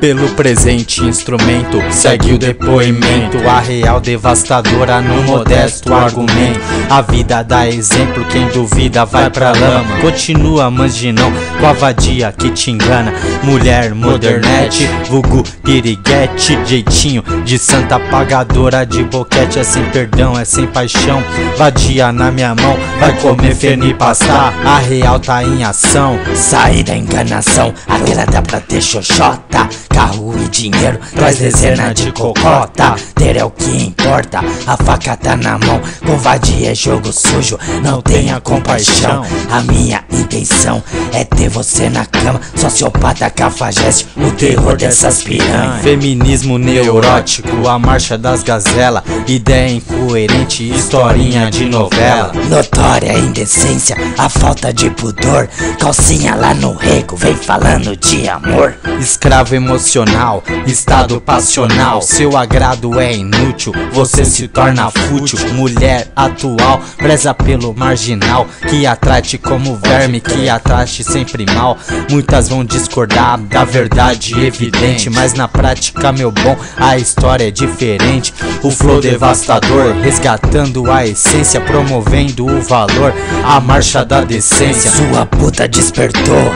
Pelo presente instrumento, segue o depoimento. A real devastadora no modesto argumento. A vida dá exemplo, quem duvida vai pra lama. Continua manginão com a vadia que te engana. Mulher modernete, vulgo piriguete. Jeitinho de santa pagadora de boquete. É sem perdão, é sem paixão. Vadia na minha mão, vai comer feno e pastar. A real tá em ação. Sai da enganação, a grana dá pra ter xoxota Carro e dinheiro, traz dezena de cocota Ter é o que importa, a faca tá na mão Covardia é jogo sujo, não tenha compaixão A minha intenção é ter você na cama Sociopata cafajeste, o terror dessas piranhas. Feminismo neurótico, a marcha das gazelas Ideia incoerente, historinha de novela. Notória indecência, a falta de pudor Calcinha lá no rego, vem falando de amor. Escravo emocional, estado passional Seu agrado é inútil, você se torna fútil. Mulher atual, preza pelo marginal Que atrate como verme, que atrate sempre Muitas vão discordar da verdade evidente Mas na prática, meu bom, a história é diferente. O flow devastador, resgatando a essência Promovendo o valor, a marcha da decência. Sua puta despertou,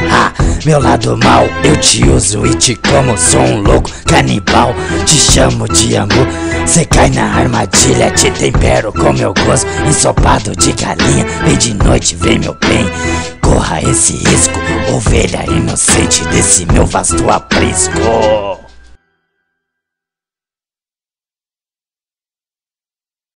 meu lado mal Eu te uso e te como, sou um louco canibal. Te chamo de amor, cê cai na armadilha Te tempero com meu gosto, ensopado de galinha Vem de noite, vem meu bem Corra esse risco, ovelha inocente desse meu vasto aprisco